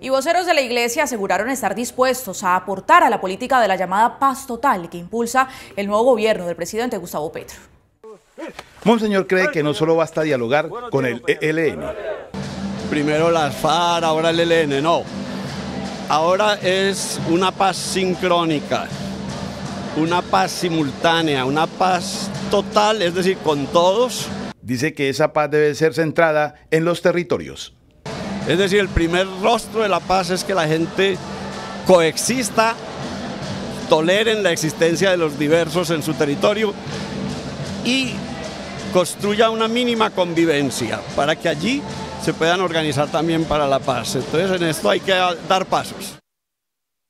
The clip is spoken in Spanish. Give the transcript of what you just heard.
Y voceros de la iglesia aseguraron estar dispuestos a aportar a la política de la llamada paz total que impulsa el nuevo gobierno del presidente Gustavo Petro. Monseñor cree que no solo basta dialogar con el ELN. Primero las FARC, ahora el ELN, no. Ahora es una paz sincrónica, una paz simultánea, una paz total, es decir, con todos. Dice que esa paz debe ser centrada en los territorios. Es decir, el primer rostro de la paz es que la gente coexista, toleren la existencia de los diversos en su territorio y construya una mínima convivencia para que allí se puedan organizar también para la paz. Entonces en esto hay que dar pasos.